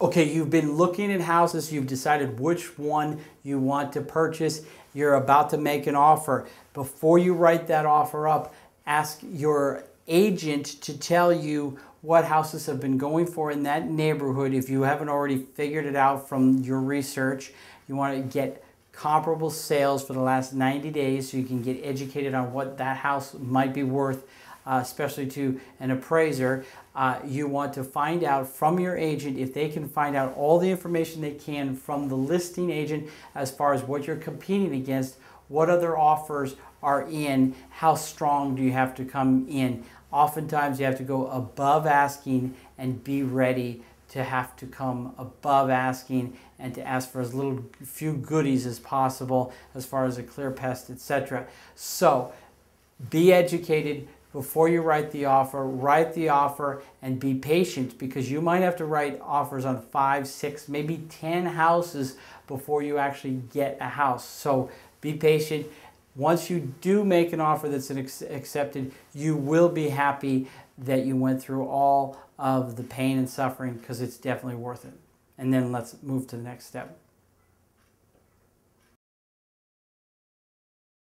okay, you've been looking at houses, you've decided which one you want to purchase, you're about to make an offer. Before you write that offer up, ask your agent to tell you what houses have been going for in that neighborhood if you haven't already figured it out from your research. You want to get comparable sales for the last 90 days so you can get educated on what that house might be worth uh, especially to an appraiser, uh, you want to find out from your agent if they can find out all the information they can from the listing agent as far as what you're competing against, what other offers are in, how strong do you have to come in. Oftentimes, you have to go above asking and be ready to have to come above asking and to ask for as little few goodies as possible as far as a clear pest, etc. So, be educated, before you write the offer, write the offer and be patient because you might have to write offers on five, six, maybe 10 houses before you actually get a house. So be patient. Once you do make an offer that's accepted, you will be happy that you went through all of the pain and suffering because it's definitely worth it. And then let's move to the next step.